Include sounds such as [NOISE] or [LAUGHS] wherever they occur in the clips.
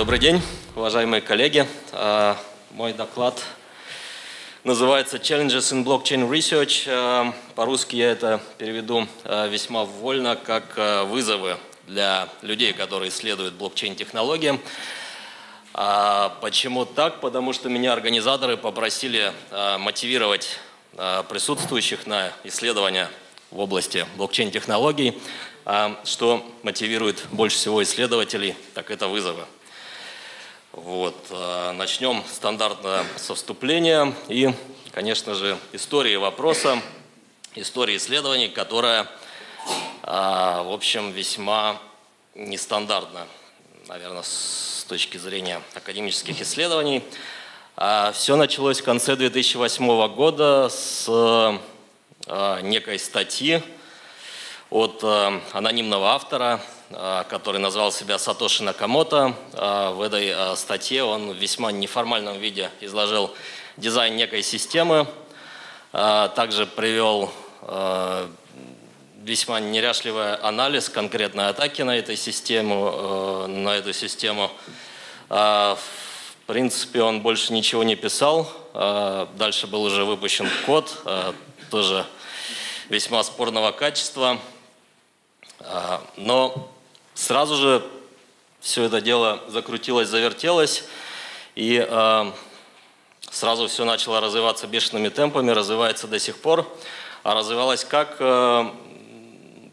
Добрый день, уважаемые коллеги. А, мой доклад называется Challenges in Blockchain Research. А, по-русски я это переведу а, весьма вольно, как вызовы для людей, которые исследуют блокчейн-технологии. Почему так? Потому что меня организаторы попросили мотивировать присутствующих на исследования в области блокчейн-технологий. Что мотивирует больше всего исследователей, так это вызовы. Вот. Э, начнем стандартно со вступления и, конечно же, истории вопроса, истории исследований, которая, э, в общем, весьма нестандартна, наверное, с точки зрения академических исследований. Э, Все началось в конце 2008 года с некой статьи от анонимного автора а, который назвал себя Сатоши Накамото. А, в этой а, статье он в весьма неформальном виде изложил дизайн некой системы, также привел весьма неряшливый анализ конкретной атаки на, этой систему, на эту систему. В принципе, он больше ничего не писал. Дальше был уже выпущен код, тоже весьма спорного качества. Но Сразу же все это дело закрутилось, завертелось, и э, сразу все начало развиваться бешеными темпами, развивается до сих пор. А развивалось как? Э,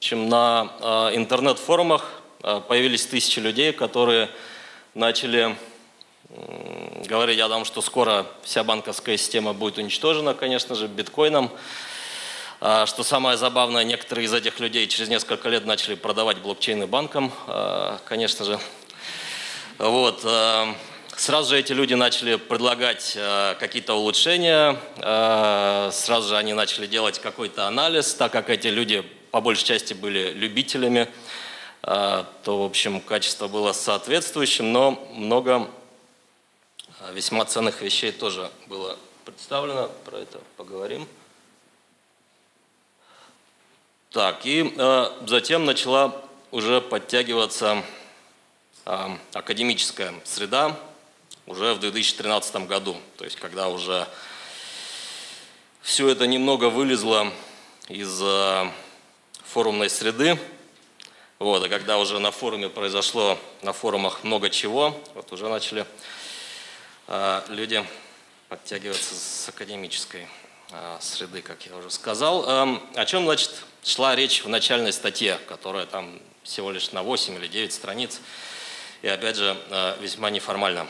чем на э, интернет-форумах э, появились тысячи людей, которые начали говорить о том, что скоро вся банковская система будет уничтожена, конечно же, биткоином. А, что самое забавное, некоторые из этих людей через несколько лет начали продавать блокчейны банкам, а, конечно же. Вот. А, сразу же эти люди начали предлагать какие-то улучшения, сразу же они начали делать какой-то анализ, так как эти люди по большей части были любителями, то, в общем, качество было соответствующим, но много весьма ценных вещей тоже было представлено, про это поговорим. Так, и э, затем начала уже подтягиваться э, академическая среда уже в 2013 году. То есть, когда уже все это немного вылезло из э, форумной среды, вот, а когда уже на форуме произошло, на форумах много чего, вот уже начали э, люди подтягиваться с академической среды, как я уже сказал. Э, о чем, значит, шла речь в начальной статье, которая там всего лишь на 8 или 9 страниц, и опять же э, весьма неформально.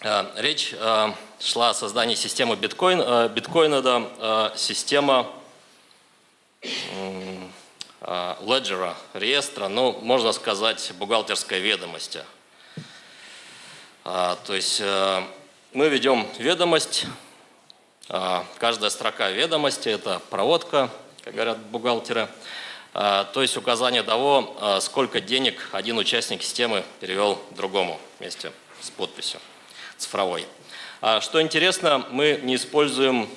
Э, речь э, шла о создании системы биткоин, биткоина, да, система леджера, реестра, ну, можно сказать, бухгалтерской ведомости. То есть мы ведем ведомость, каждая строка ведомости – это проводка, как говорят бухгалтеры, а, то есть указание того, а, сколько денег один участник системы перевел другому вместе с подписью цифровой. А что интересно, мы не используем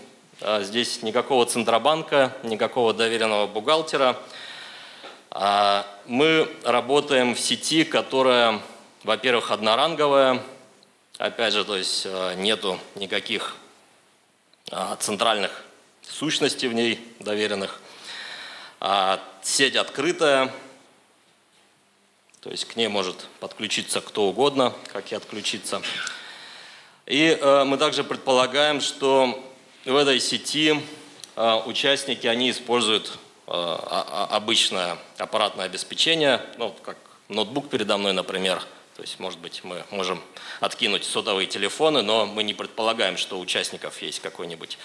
здесь никакого центробанка, никакого доверенного бухгалтера. Мы работаем в сети, которая, во-первых, одноранговая, опять же, то есть нету никаких центральных сущностей в ней доверенных. А сеть открытая, то есть к ней может подключиться кто угодно, как и отключиться. И э, мы также предполагаем, что в этой сети э, участники, они используют э, обычное аппаратное обеспечение, ну, как ноутбук передо мной, например. То есть, может быть, мы можем откинуть сотовые телефоны, но мы не предполагаем, что у участников есть какой-нибудь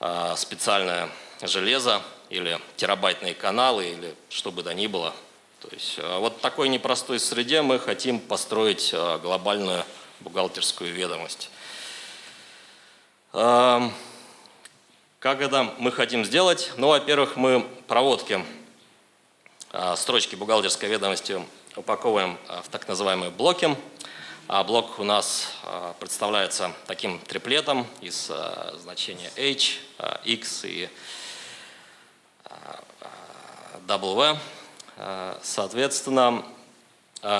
а, специальное железо или терабайтные каналы или что бы то ни было. То есть а, вот в такой непростой среде мы хотим построить а, глобальную бухгалтерскую ведомость. Как это мы хотим сделать? Ну, во-первых, мы проводки строчки бухгалтерской ведомости упаковываем в так называемые блоки. А блок у нас а, представляется таким триплетом из а, значения h, а, x и w. Соответственно,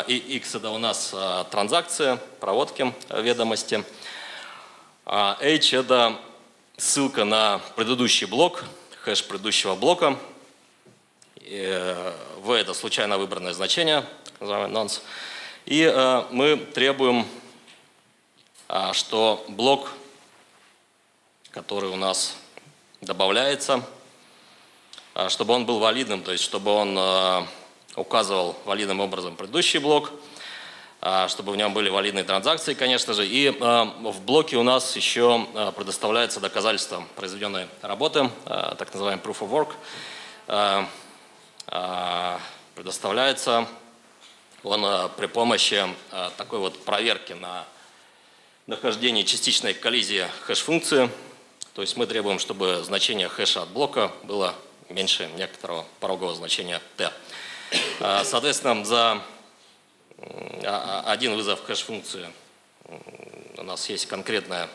И X это у нас транзакция, проводки ведомости. H это ссылка на предыдущий блок, хэш предыдущего блока. V это случайно выбранное значение, называемый nonce. И мы требуем, что блок, который у нас добавляется, чтобы он был валидным, то есть чтобы он указывал валидным образом предыдущий блок, а, чтобы в нем были валидные транзакции, конечно же. И а, в блоке у нас еще а, предоставляется доказательство произведенной работы, так называемый proof of work. Предоставляется он при помощи такой вот проверки на нахождение частичной коллизии хэш-функции. То есть мы требуем, чтобы значение хэша от блока было меньше некоторого порогового значения t. А, соответственно, за а, а, один вызов хэш-функции у нас есть конкретная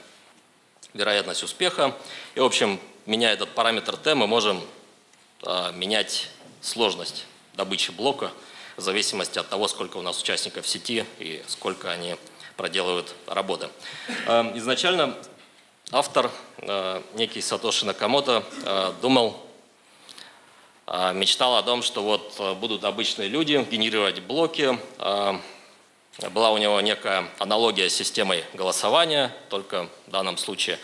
вероятность успеха. И, в общем, меняя этот параметр t, мы можем менять сложность добычи блока в зависимости от того, сколько у нас участников сети и сколько они проделывают работы. Изначально автор, некий Сатоши Накамото, думал а, мечтал о том, что вот э, будут обычные люди генерировать блоки. Была у него некая аналогия с системой голосования, только в данном случае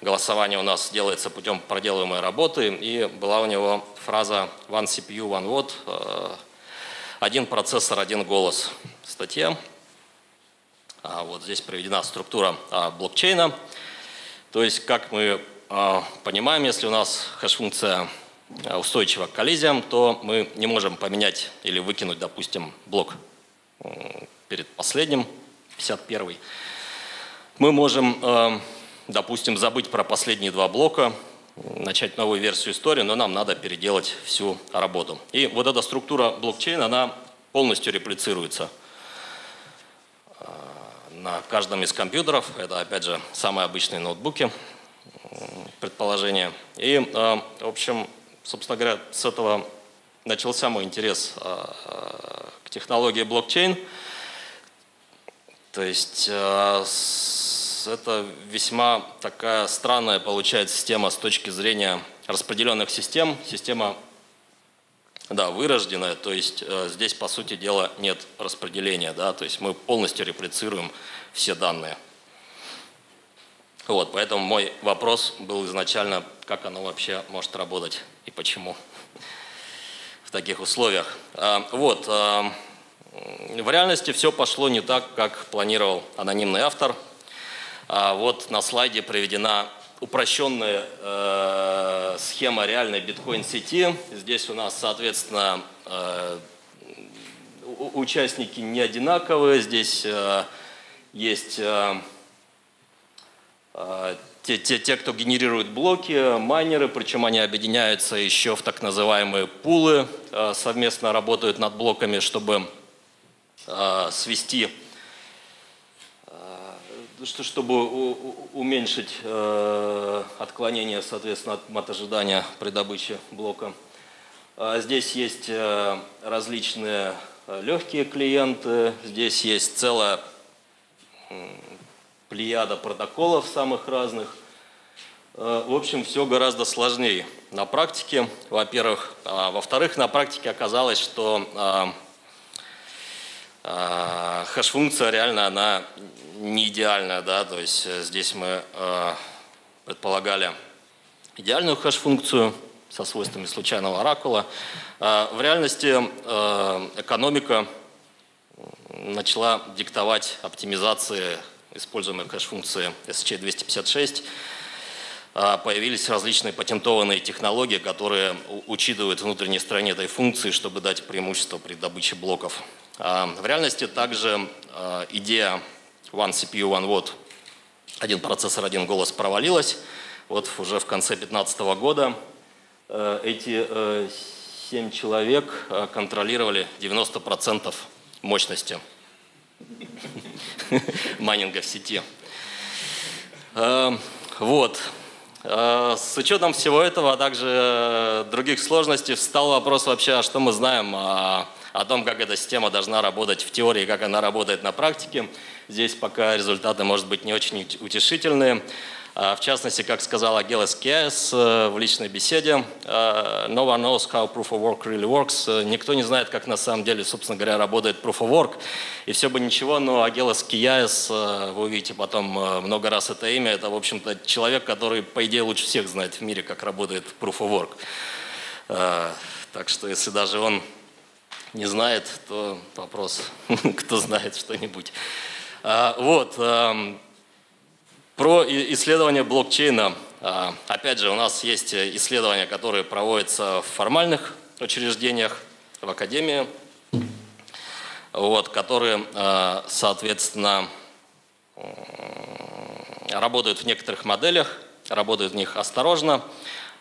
голосование у нас делается путем проделываемой работы, и была у него фраза «one CPU, one vote», э, «один процессор, один голос» в статье. А вот здесь приведена структура блокчейна. То есть, как мы понимаем, если у нас хэш-функция устойчива к коллизиям, то мы не можем поменять или выкинуть, допустим, блок перед последним, 51 Мы можем, э, допустим, забыть про последние два блока, начать новую версию истории, но нам надо переделать всю работу. И вот эта структура блокчейна, она полностью реплицируется э, на каждом из компьютеров. Это, опять же, самые обычные ноутбуки, предположение. И, в общем, собственно говоря, с этого начался мой интерес а, к технологии блокчейн. То есть это весьма такая странная получается система с точки зрения распределенных систем. Система да, вырожденная, то есть здесь, по сути дела, нет распределения, да, то есть мы полностью реплицируем все данные. Вот, поэтому мой вопрос был изначально, как оно вообще может работать и почему [LAUGHS] в таких условиях. А, вот, а, в реальности все пошло не так, как планировал анонимный автор. А, вот на слайде приведена упрощенная э, схема реальной биткоин-сети. Здесь у нас, соответственно, э, участники не одинаковые. Здесь э, есть те, те, те, кто генерирует блоки, майнеры, причем они объединяются еще в так называемые пулы, совместно работают над блоками, чтобы свести, чтобы уменьшить отклонение, соответственно, от ожидания при добыче блока. Здесь есть различные легкие клиенты, здесь есть целая плеяда протоколов самых разных. Э, в общем, все гораздо сложнее на практике, во-первых. А, во-вторых, на практике оказалось, что а, а, хэш-функция реально она не идеальная, да, то есть э, здесь мы предполагали идеальную хэш-функцию со свойствами случайного оракула. В реальности э, экономика начала диктовать оптимизации используемой кэш-функции SC256, а, появились различные патентованные технологии, которые учитывают внутреннее стороне этой функции, чтобы дать преимущество при добыче блоков. А, в реальности также идея One CPU, One Vote, один процессор, один голос провалилась. Вот уже в конце 2015 года эти 7 человек контролировали 90% мощности [LAUGHS] майнинга в сети. Вот. Э, с учетом всего этого, а также других сложностей, встал вопрос вообще, а что мы знаем о О том, как эта система должна работать в теории, как она работает на практике. Здесь пока результаты, может быть, не очень утешительные. А, в частности, как сказал Агелес Киас э, в личной беседе, э, no one knows how proof of work really works. Э, никто не знает, как на самом деле, собственно говоря, работает proof of work. И все бы ничего, но Агелес Киас, вы увидите потом много раз это имя, это, в общем-то, человек, который, по идее, лучше всех знает в мире, как работает proof of work. Так что, если даже он не знает, то вопрос, [LAUGHS] кто знает что-нибудь. Вот. Эм, про исследование блокчейна. А, опять же, у нас есть исследования, которые проводятся в формальных учреждениях, в академии, вот, которые, а, соответственно, работают в некоторых моделях, работают в них осторожно, а,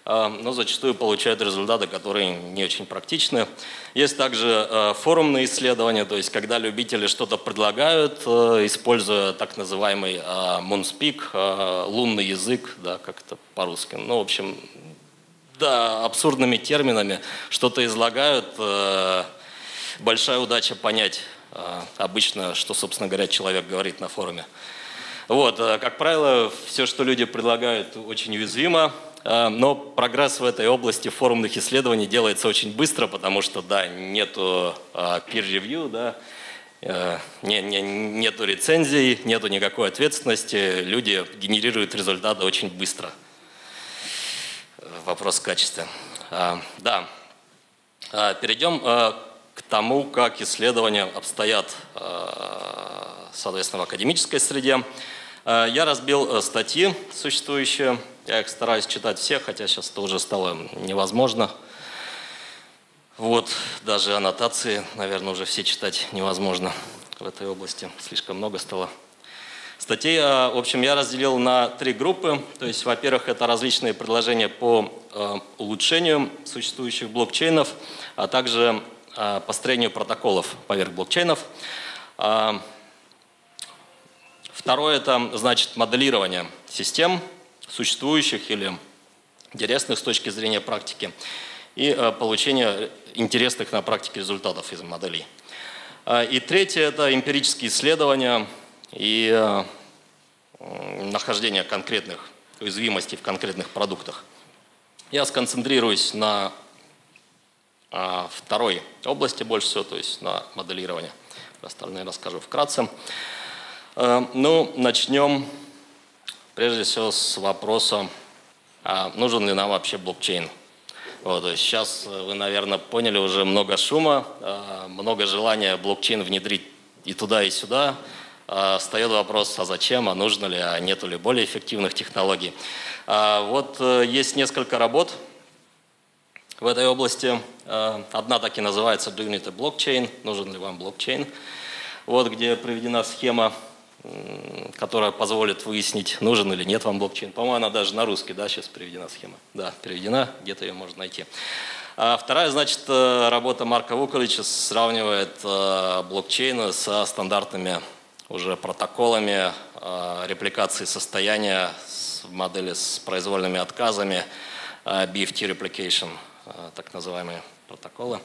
но зачастую получают результаты, которые не очень практичны. Есть также а, форумные исследования, то есть когда любители что-то предлагают, а, используя так называемый moonspeak, лунный язык, да, как это по-русски. Ну, в общем, да, абсурдными терминами что-то излагают. Большая удача понять обычно, что, собственно говоря, человек говорит на форуме. Вот, как правило, все, что люди предлагают, очень уязвимо, Э, но прогресс в этой области форумных исследований делается очень быстро, потому что, да, нету э, peer review, да, э, не, не, нету рецензий, нету никакой ответственности, люди генерируют результаты очень быстро. Вопрос качества. Да. Перейдем к тому, как исследования обстоят, соответственно, в академической среде. Я разбил статьи, существующие я их стараюсь читать все, хотя сейчас это уже стало невозможно. Вот, даже аннотации, наверное, уже все читать невозможно в этой области. Слишком много стало. Статей, а, в общем, я разделил на три группы. То есть, во-первых, это различные предложения по а, улучшению существующих блокчейнов, а также а, построению протоколов поверх блокчейнов. Второе – это, значит, моделирование систем – существующих или интересных с точки зрения практики, и э, получение интересных на практике результатов из моделей. А, и третье – это эмпирические исследования и э, нахождение конкретных уязвимостей в конкретных продуктах. Я сконцентрируюсь на а, второй области больше всего, то есть на моделирование. Остальное расскажу вкратце. Э, ну, начнем Прежде всего с вопросом, а нужен ли нам вообще блокчейн. Вот, сейчас э, вы, наверное, поняли уже много шума, э, много желания блокчейн внедрить и туда, и сюда. Э, встает вопрос, а зачем, а нужно ли, а нету ли более эффективных технологий. Вот есть несколько работ в этой области. Одна так и называется «Doing it a blockchain», нужен ли вам блокчейн. Вот где приведена схема которая позволит выяснить, нужен или нет вам блокчейн. По-моему, она даже на русский, да, сейчас переведена схема. Да, переведена, где-то ее можно найти. А вторая, значит, э, работа Марка Вуколича сравнивает э, блокчейны со стандартными уже протоколами э, репликации состояния в модели с произвольными отказами, BFT replication, так называемые протоколы.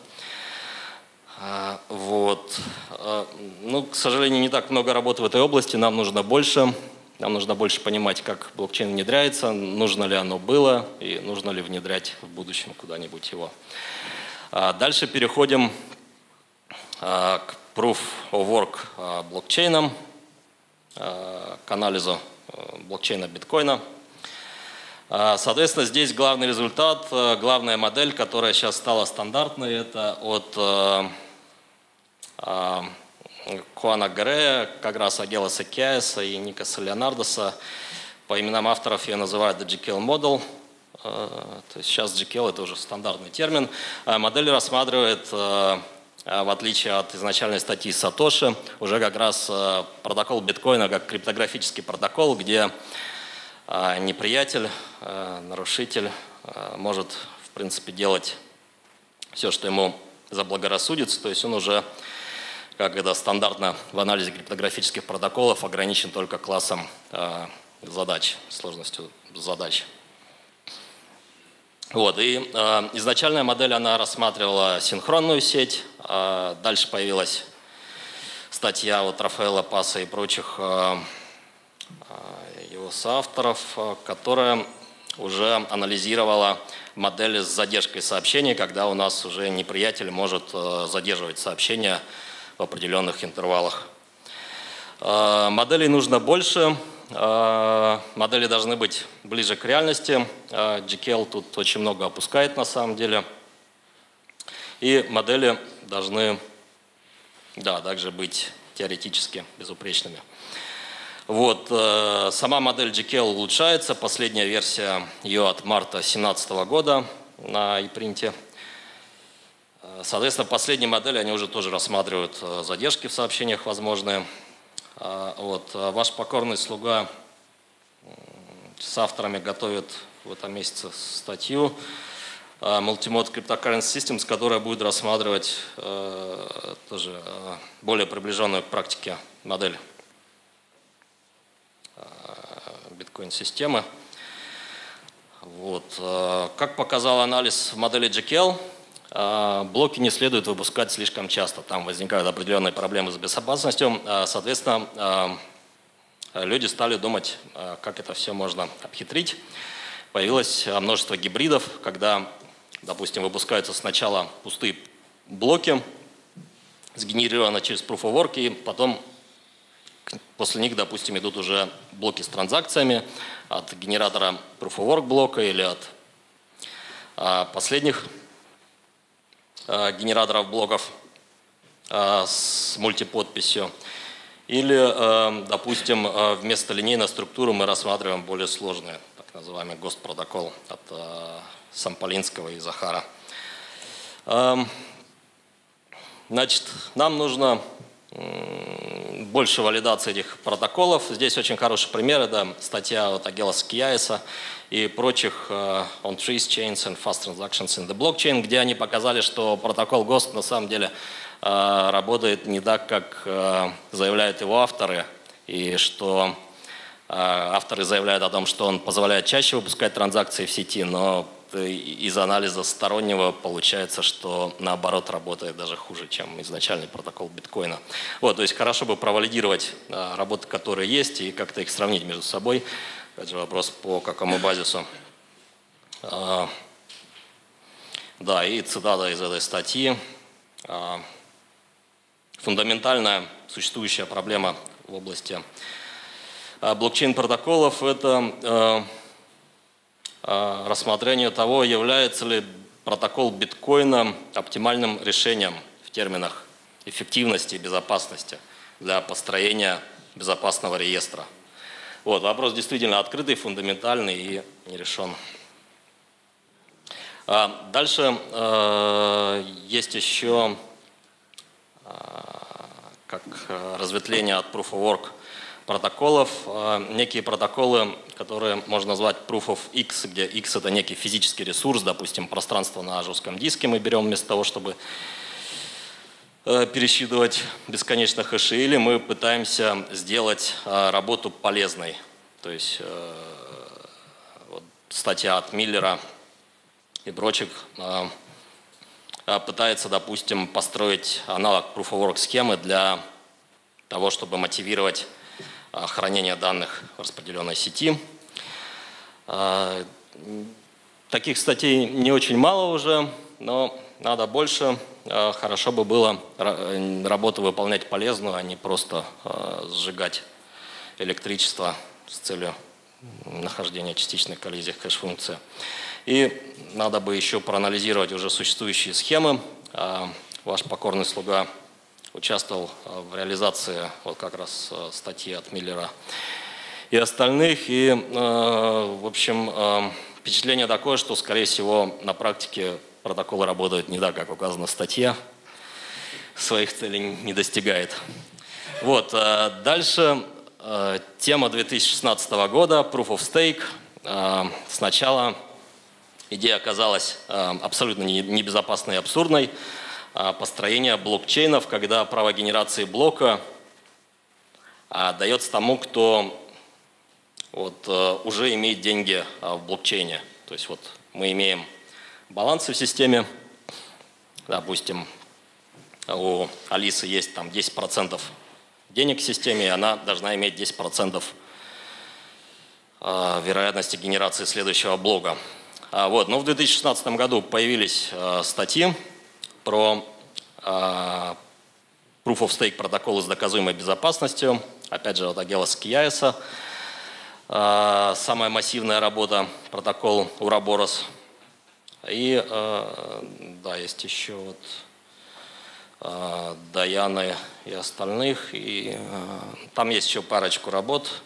А, вот. А, ну, к сожалению, не так много работы в этой области, нам нужно больше. Нам нужно больше понимать, как блокчейн внедряется, нужно ли оно было и нужно ли внедрять в будущем куда-нибудь его. А, дальше переходим к Proof of Work блокчейнам, к анализу блокчейна биткоина. Соответственно, здесь главный результат, главная модель, которая сейчас стала стандартной, это от Хуана Грея, как раз Агела Сакиаеса и Никаса Леонардоса. По именам авторов ее называют The GKL Model. А, то есть сейчас GKL это уже стандартный термин. А модель рассматривает, а, в отличие от изначальной статьи Сатоши, уже как раз протокол биткоина как криптографический протокол, где неприятель, нарушитель может, в принципе, делать все, что ему заблагорассудится. То есть он уже это стандартно в анализе криптографических протоколов ограничен только классом э, задач, сложностью задач. Вот, и э, изначальная модель, она рассматривала синхронную сеть, Дальше появилась статья от Рафаэла Паса и прочих его соавторов, которая уже анализировала модели с задержкой сообщений, когда у нас уже неприятель может задерживать сообщения в определенных интервалах. Моделей нужно больше, модели должны быть ближе к реальности. GKL тут очень много опускает на самом деле. И модели должны да, также быть теоретически безупречными. Вот, э, сама модель GKL улучшается. Последняя версия ее от марта 2017 года на ePrint. Соответственно, последние модели, они уже тоже рассматривают э, задержки в сообщениях возможные. А, вот, ваш покорный слуга с авторами готовит в этом месяце статью Multimode Cryptocurrency Systems, которая будет рассматривать э, тоже э, более приближенную к практике модель биткоин-системы. Вот. Как показал анализ в модели GKL, блоки не следует выпускать слишком часто. Там возникают определенные проблемы с безопасностью. Соответственно, люди стали думать, как это все можно обхитрить. Появилось множество гибридов, когда допустим, выпускаются сначала пустые блоки, сгенерированы через Proof of Work, и потом после них, допустим, идут уже блоки с транзакциями от генератора Proof of Work блока или от а, последних а, генераторов блоков а, с мультиподписью. Или, а, допустим, вместо линейной структуры мы рассматриваем более сложные, так называемый ГОСТ протокол от Самполинского и Захара. Значит, нам нужно больше валидации этих протоколов. Здесь очень хороший пример, это статья от Агела Скияеса и прочих uh, on trees, chains and fast transactions in the blockchain, где они показали, что протокол ГОСТ на самом деле uh, работает не так, как uh, заявляют его авторы, и что авторы заявляют о том, что он позволяет чаще выпускать транзакции в сети, но из анализа стороннего получается, что наоборот работает даже хуже, чем изначальный протокол биткоина. Вот, то есть хорошо бы провалидировать работы, которые есть, и как-то их сравнить между собой. Опять же вопрос по какому базису. А, да, и цитата из этой статьи. А, фундаментальная существующая проблема в области блокчейн-протоколов – это рассмотрению того, является ли протокол биткоина оптимальным решением в терминах эффективности и безопасности для построения безопасного реестра. Вот, вопрос действительно открытый, фундаментальный и не решен. А дальше э, есть еще э, как разветвление от Proof of Work протоколов, э, некие протоколы, которые можно назвать Proof of X, где X это некий физический ресурс, допустим, пространство на жестком диске мы берем вместо того, чтобы э, пересчитывать бесконечно хэши, или мы пытаемся сделать э, работу полезной. То есть вот, статья от Миллера и прочих пытается, допустим, построить аналог Proof of Work схемы для того, чтобы мотивировать хранения данных в распределенной сети. Таких статей не очень мало уже, но надо больше. А, хорошо бы было работу выполнять полезную, а не просто сжигать электричество с целью нахождения частичной коллизии хэш-функции. И надо бы еще проанализировать уже существующие схемы. Ваш покорный слуга участвовал э, в реализации вот как раз э, статьи от Миллера и остальных. И, э, в общем, впечатление такое, что, скорее всего, на практике протоколы работают не так, как указано в статье, своих целей не достигает. Вот, дальше тема 2016 года, Proof of Stake. Сначала идея оказалась абсолютно небезопасной и абсурдной. Построения блокчейнов, когда право генерации блока дается тому, кто вот, э, уже имеет деньги в блокчейне. То есть вот мы имеем балансы в системе, допустим, у Алисы есть там 10% денег в системе, и она должна иметь 10% э, вероятности генерации следующего блога. А, вот. Но в 2016 году появились э, статьи про Proof of Stake протоколы с доказуемой безопасностью. Опять же, вот Агелос Кияеса. Самая массивная работа, протокол Ураборос. И, да, есть еще вот Даяны и остальных. И там есть еще парочку работ.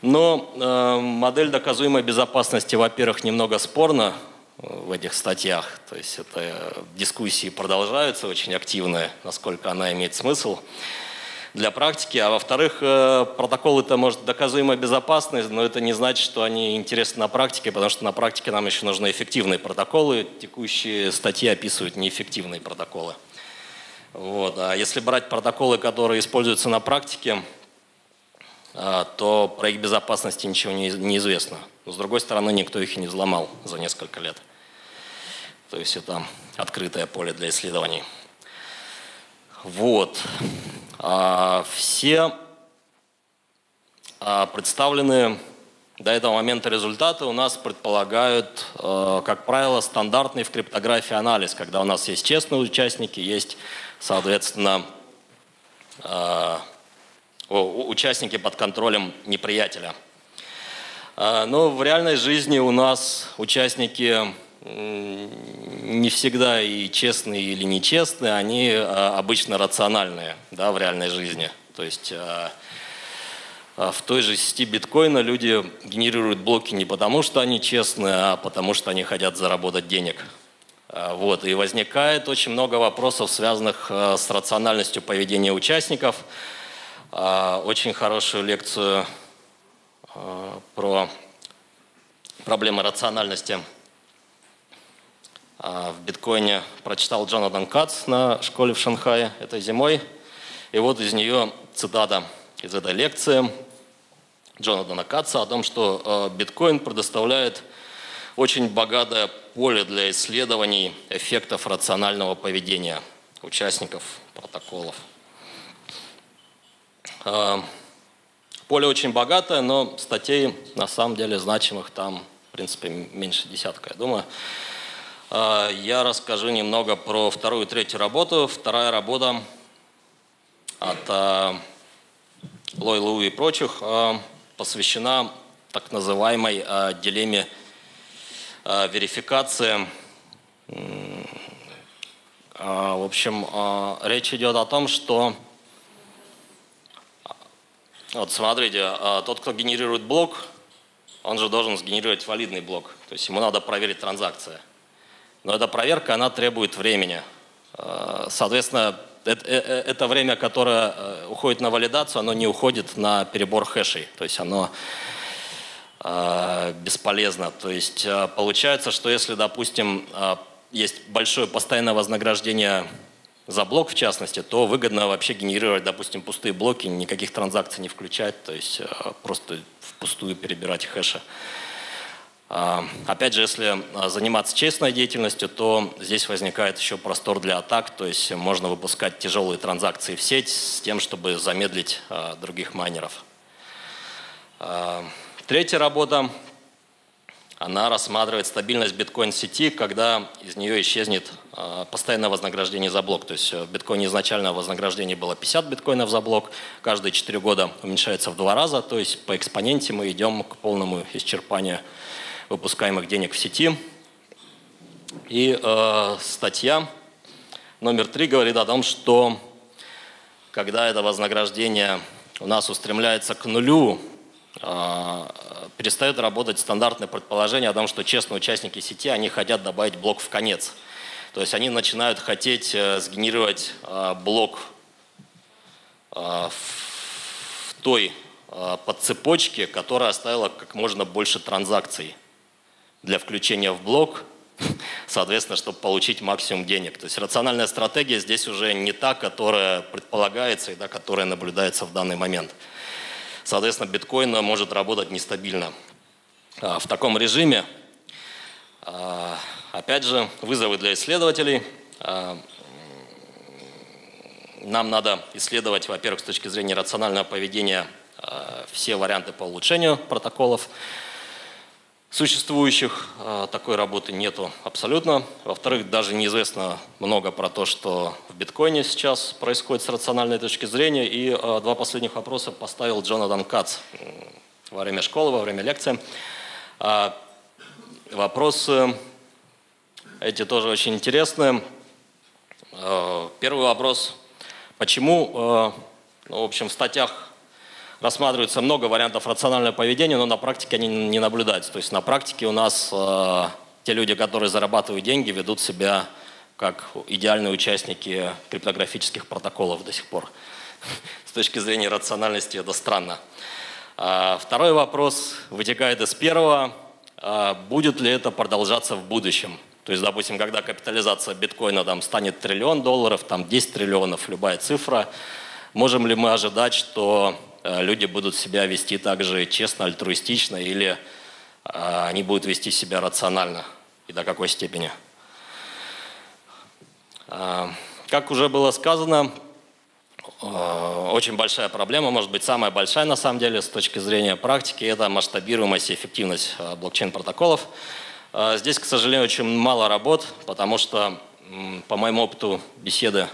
Но э, модель доказуемой безопасности, во-первых, немного спорна в этих статьях. То есть это дискуссии продолжаются очень активные, насколько она имеет смысл для практики. А во-вторых, э, протокол это может доказуемо безопасный, но это не значит, что они интересны на практике, потому что на практике нам еще нужны эффективные протоколы. Текущие статьи описывают неэффективные протоколы. Вот. А если брать протоколы, которые используются на практике, а, то про их безопасности ничего не, известно. Но, с другой стороны, никто их и не взломал за несколько лет. То есть это открытое поле для исследований. Вот. А, все а, представленные до этого момента результаты у нас предполагают, как правило, стандартный в криптографии анализ, когда у нас есть честные участники, есть соответственно, э, участники под контролем неприятеля. Э, но в реальной жизни у нас участники не всегда и честные или нечестные, они э, обычно рациональные да, в реальной жизни. То есть в той же сети биткоина люди генерируют блоки не потому, что они честные, а потому, что они хотят заработать денег. А, вот, и возникает очень много вопросов, связанных с рациональностью поведения участников. А, очень хорошую лекцию про проблемы рациональности а, в биткоине прочитал Джонатан Кац на школе в Шанхае этой зимой. И вот из нее цитата из этой лекции Джонатана Катца о том, что э, биткоин предоставляет очень богатое поле для исследований эффектов рационального поведения участников протоколов. А, поле очень богатое, но статей на самом деле значимых там, в принципе, меньше десятка, я думаю. А, я расскажу немного про вторую и третью работу. Вторая работа от а, Лой Лу и прочих посвящена так называемой дилемме верификация. А, в общем, а, речь идет о том, что вот смотрите, а, тот, кто генерирует блок, он же должен сгенерировать валидный блок. То есть ему надо проверить транзакции. Но эта проверка, она требует времени. Соответственно, это, э, э, это время, которое уходит на валидацию, оно не уходит на перебор хэшей. То есть оно Э, бесполезно. То есть э, получается, что если, допустим, э, есть большое постоянное вознаграждение за блок в частности, то выгодно вообще генерировать, допустим, пустые блоки, никаких транзакций не включать, то есть просто впустую перебирать хэши. Опять же, если заниматься честной деятельностью, то здесь возникает еще простор для атак, то есть можно выпускать тяжелые транзакции в сеть с тем, чтобы замедлить других майнеров. Третья работа, она рассматривает стабильность биткоин-сети, когда из нее исчезнет а, постоянное вознаграждение за блок. То есть в биткоине изначально вознаграждение было 50 биткоинов за блок, каждые 4 года уменьшается в два раза, то есть по экспоненте мы идем к полному исчерпанию выпускаемых денег в сети. И э, статья номер три говорит о том, что когда это вознаграждение у нас устремляется к нулю, а, перестает работать стандартное предположение о том, что честные участники сети, они хотят добавить блок в конец. То есть они начинают хотеть э, сгенерировать а, блок а, в той подцепочке, которая оставила как можно больше транзакций для включения в блок, [LAUGHS] соответственно, чтобы получить максимум денег. То есть рациональная стратегия здесь уже не та, которая предполагается и та, которая наблюдается в данный момент. Соответственно, биткоин может работать нестабильно. А, в таком режиме, а, опять же, вызовы для исследователей. А, нам надо исследовать, во-первых, с точки зрения рационального поведения все варианты по улучшению протоколов существующих. Такой работы нету абсолютно. Во-вторых, даже неизвестно много про то, что в биткоине сейчас происходит с рациональной точки зрения. И два последних вопроса поставил Джонатан Кац во время школы, во время лекции. Вопросы эти тоже очень интересные. Первый вопрос. Почему, ну, в общем, в статьях рассматривается много вариантов рационального поведения, но на практике они не наблюдаются. То есть на практике у нас э, те люди, которые зарабатывают деньги, ведут себя как идеальные участники криптографических протоколов до сих пор. [LAUGHS] С точки зрения рациональности это странно. А второй вопрос вытекает из первого. А будет ли это продолжаться в будущем? То есть, допустим, когда капитализация биткоина там, станет триллион долларов, там 10 триллионов, любая цифра, можем ли мы ожидать, что люди будут себя вести так же честно, альтруистично, или э, они будут вести себя рационально, и до какой степени? Э, как уже было сказано, э, очень большая проблема, может быть, самая большая на самом деле с точки зрения практики, это масштабируемость и эффективность э, блокчейн-протоколов. Здесь, к сожалению, очень мало работ, потому что, по моему опыту беседы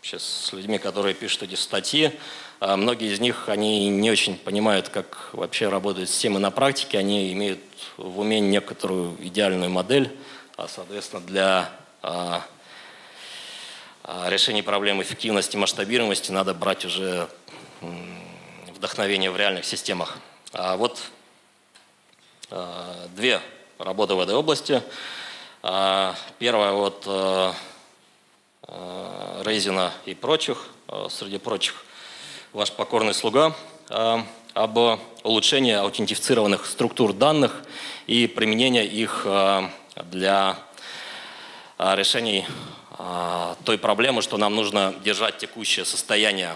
сейчас с людьми, которые пишут эти статьи, многие из них, они не очень понимают, как вообще работают системы на практике, они имеют в уме некоторую идеальную модель, а, соответственно, для решения проблем эффективности, масштабируемости надо брать уже вдохновение в реальных системах. А вот две работы в этой области. А, первое от э, э, Рейзина и прочих, э, среди прочих, ваш покорный слуга, об улучшении аутентифицированных структур данных и применения их для решений той проблемы, что нам нужно держать текущее состояние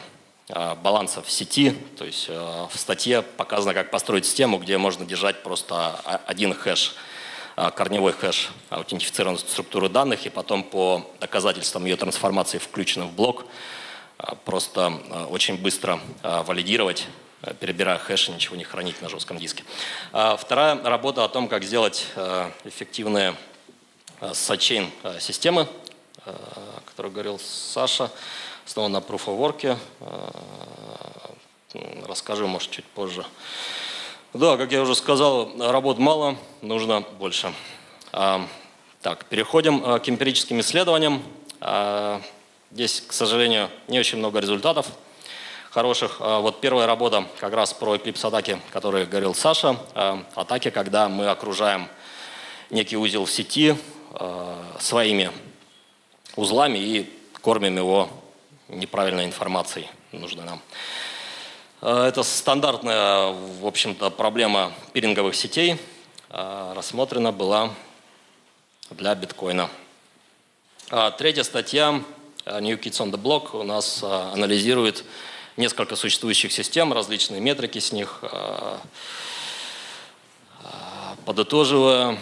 баланса в сети. То есть в статье показано, как построить систему, где можно держать просто один хэш – а, корневой хэш аутентифицированной структуры данных, и потом по доказательствам ее трансформации включенным в блок а, просто а, очень быстро валидировать, перебирая хэш и ничего не хранить на жестком диске. Вторая работа о том, как сделать эффективные сачейн системы, о которой говорил Саша, снова на Proof of Work. Расскажу, может, чуть позже. Да, как я уже сказал, работ мало, нужно больше. А, так, переходим а, к эмпирическим исследованиям. Здесь, к сожалению, не очень много результатов хороших. А, вот первая работа как раз про эклипс-атаки, о которой говорил Саша. А, атаки, когда мы окружаем некий узел в сети а, своими узлами и кормим его неправильной информацией, нужной нам. Это стандартная, в общем-то, проблема пиринговых сетей. Рассмотрена была для биткоина. Третья статья New Kids on the Block у нас анализирует несколько существующих систем, различные метрики с них, подытоживая.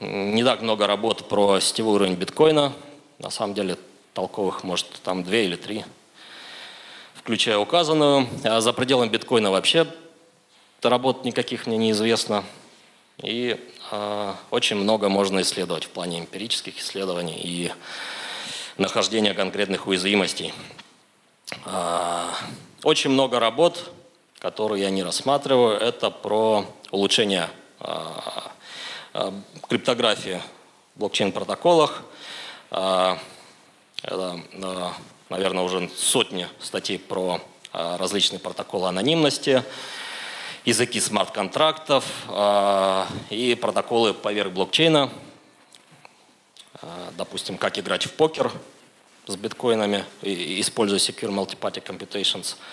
Не так много работ про сетевой уровень биткоина. На самом деле толковых, может, там две или три – включая указанную. А за пределами биткоина вообще работ никаких мне неизвестно. И э, очень много можно исследовать в плане эмпирических исследований и нахождения конкретных уязвимостей. Э, очень много работ, которые я не рассматриваю, это про улучшение э, э, криптографии в блокчейн-протоколах. Это наверное, уже сотни статей про а, различные протоколы анонимности, языки смарт-контрактов а, и протоколы поверх блокчейна. А, допустим, как играть в покер с биткоинами, используя Secure Multiparty Computations –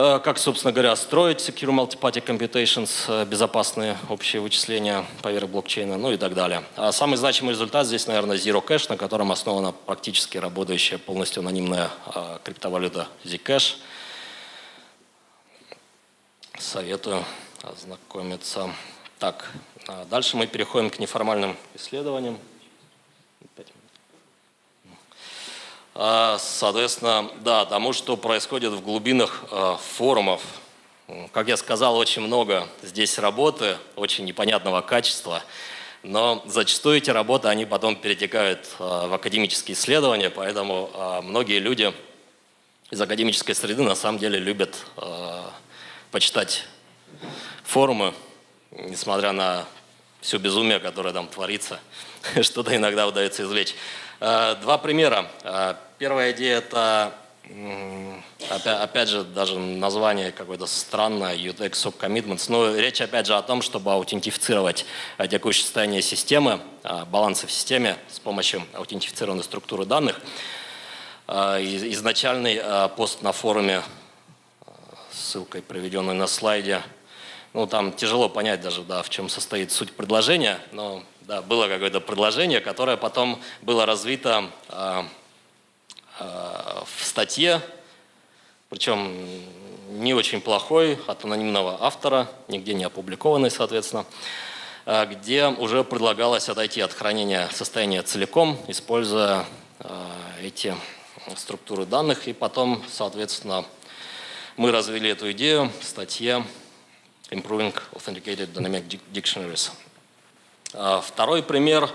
Э, как, собственно говоря, строить Secure Multiparty Computations, э, безопасные общие вычисления поверх блокчейна, ну и так далее. А самый значимый результат здесь, наверное, Zero Cash, на котором основана практически работающая полностью анонимная э, криптовалюта Zcash. Советую ознакомиться. Так, а дальше мы переходим к неформальным исследованиям. А, соответственно, да, тому, что происходит в глубинах а, форумов. Как я сказал, очень много здесь работы, очень непонятного качества. Но зачастую эти работы, они потом перетекают в академические исследования, поэтому многие люди из академической среды на самом деле любят почитать форумы, несмотря на все безумие, которое там творится, [LAUGHS] что-то иногда удается извлечь. Э, два примера. Э, первая идея – это, опять же, даже название какое-то странное, UTX Subcommitments, но речь, опять же, о том, чтобы аутентифицировать э, текущее состояние системы, балансы в системе с помощью аутентифицированной структуры данных. Изначальный пост на форуме, ссылкой, приведенной на слайде – ну, там тяжело понять даже, да, в чем состоит суть предложения, но да, было какое-то предложение, которое потом было развито э, э, в статье, причем не очень плохой, от анонимного автора, нигде не опубликованный, соответственно, э, где уже предлагалось отойти от хранения состояния целиком, используя эти структуры данных, и потом, соответственно, мы развили эту идею в статье Improving Authenticated Dynamic Dictionaries. А, второй пример,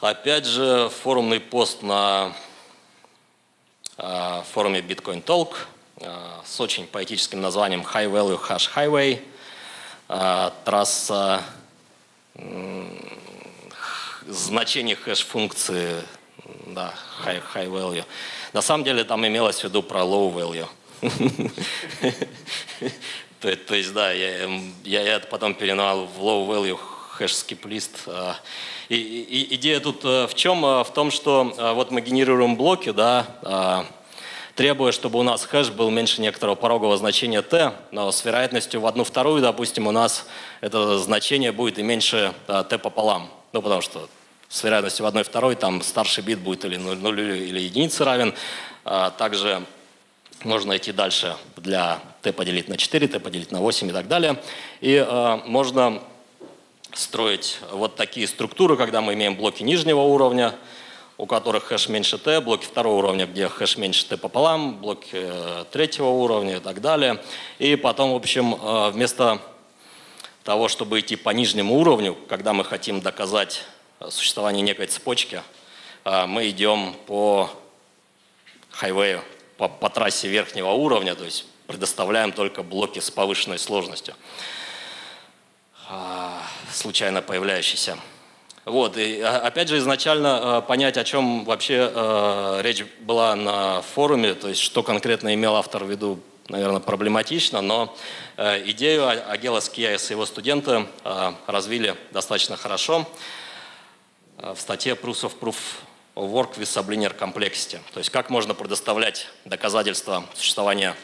опять же, форумный пост на а, форуме Bitcoin Talk а, с очень поэтическим названием High Value Hash Highway. Трасса значение хэш-функции да, high, high value. На самом деле там имелось в виду про low value. [LAUGHS] То, есть, да, я, я, это потом переименовал в low value list. А, идея тут э, в чем? Э, в том, что э, вот мы генерируем блоки, да, а, требуя, чтобы у нас хэш был меньше некоторого порогового значения t, но с вероятностью в одну вторую, допустим, у нас это значение будет и меньше t пополам. Ну, потому что с вероятностью в одной второй там старший бит будет или 0, 0 или единице равен. А, также можно идти дальше для t поделить на 4, t поделить на 8 и так далее. И можно строить вот такие структуры, когда мы имеем блоки нижнего уровня, у которых хэш меньше t, блоки второго уровня, где хэш меньше t пополам, блоки э, третьего уровня и так далее. И потом, в общем, э, вместо того, чтобы идти по нижнему уровню, когда мы хотим доказать существование некой цепочки, э, мы идем по хайвею, по, по трассе верхнего уровня, то есть предоставляем только блоки с повышенной сложностью, а, случайно появляющиеся. Вот, и а, опять же, изначально а, понять, о чем вообще речь была на форуме, то есть что конкретно имел автор в виду, наверное, проблематично, но идею Агела Скияс и его студенты развили достаточно хорошо в статье Proofs of Proof work with sublinear complexity. То есть как можно предоставлять доказательства существования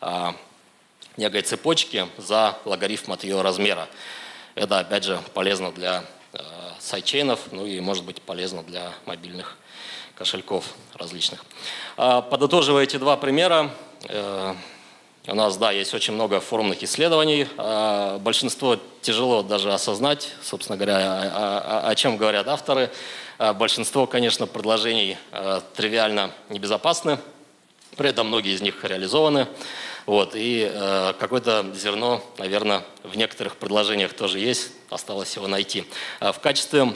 а, некой цепочки за логарифм от ее размера. Это, опять же, полезно для а, сайдчейнов, ну и может быть полезно для мобильных кошельков различных. А, подытоживая эти два примера, э, у нас, да, есть очень много форумных исследований. Большинство тяжело даже осознать, собственно говоря, о, о, о чем говорят авторы. Большинство, конечно, предложений тривиально небезопасны, при этом многие из них реализованы. Вот, и э, какое-то зерно, наверное, в некоторых предложениях тоже есть, осталось его найти. А в качестве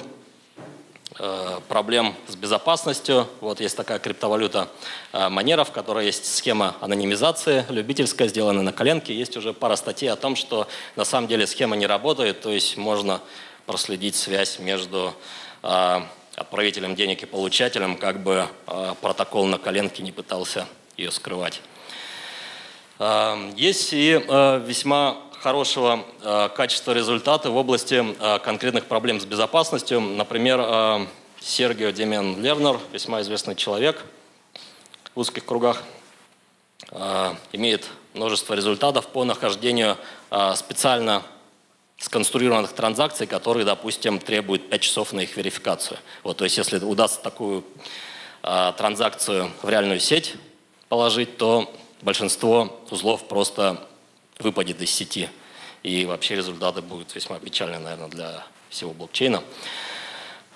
э, проблем с безопасностью, вот есть такая криптовалюта э, Манера, в которой есть схема анонимизации, любительская, сделанная на коленке. Есть уже пара статей о том, что на самом деле схема не работает, то есть можно проследить связь между э, отправителем денег и получателем, как бы э, протокол на коленке не пытался ее скрывать. Эм, есть и э, весьма хорошего э, качества результаты в области э, конкретных проблем с безопасностью. Например, Сергио Демен Лернер, весьма известный человек в узких кругах, имеет множество результатов по нахождению специально сконструированных транзакций, которые, допустим, требуют 5 часов на их верификацию. Вот, то есть если удастся такую транзакцию в реальную сеть положить, то большинство узлов просто выпадет из сети. И вообще результаты будут весьма печальны, наверное, для всего блокчейна.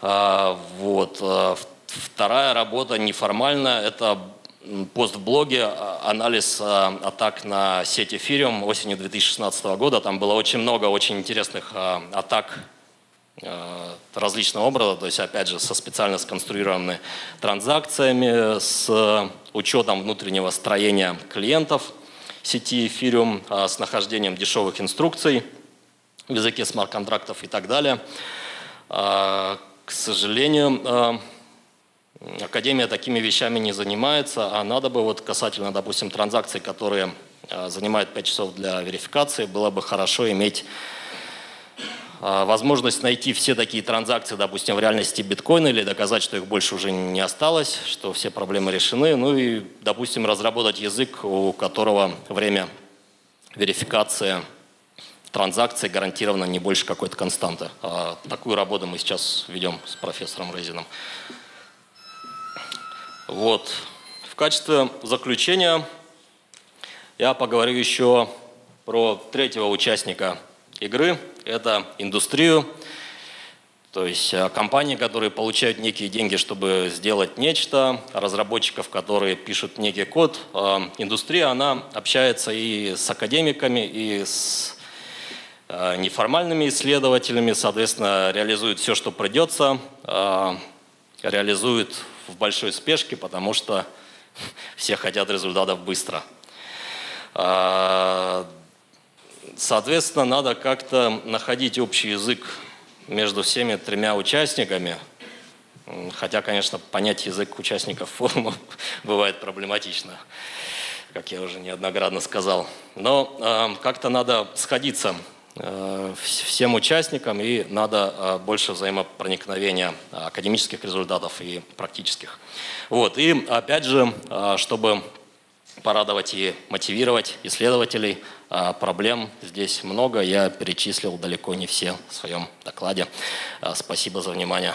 А, вот. А, вторая работа неформальная – это пост в блоге, а, анализ атак на сеть Ethereum осенью 2016 года. Там было очень много очень интересных атак различного образа, то есть, опять же, со специально сконструированными транзакциями, с учетом внутреннего строения клиентов сети Ethereum, с нахождением дешевых инструкций в языке смарт-контрактов и так далее. К сожалению, Академия такими вещами не занимается, а надо бы вот касательно, допустим, транзакций, которые занимают 5 часов для верификации, было бы хорошо иметь возможность найти все такие транзакции, допустим, в реальности биткоина или доказать, что их больше уже не осталось, что все проблемы решены. Ну и, допустим, разработать язык, у которого время верификации транзакций гарантированно не больше какой-то константы. А такую работу мы сейчас ведем с профессором Резином. Вот. В качестве заключения я поговорю еще про третьего участника игры. Это индустрию, то есть э, компании, которые получают некие деньги, чтобы сделать нечто, разработчиков, которые пишут некий код. Э, индустрия, она общается и с академиками, и с э, неформальными исследователями, соответственно, реализует все, что придется, реализует в большой спешке, потому что [LAUGHS] все хотят результатов быстро. А, соответственно, надо как-то находить общий язык между всеми тремя участниками. Хотя, конечно, понять язык участников [LAUGHS] форума бывает проблематично, как я уже неоднократно сказал. Но э, как-то надо сходиться Э, всем участникам и надо э, больше взаимопроникновения академических результатов и практических. Вот. И опять же, э, чтобы порадовать и мотивировать исследователей, проблем здесь много, я перечислил далеко не все в своем докладе. Спасибо за внимание.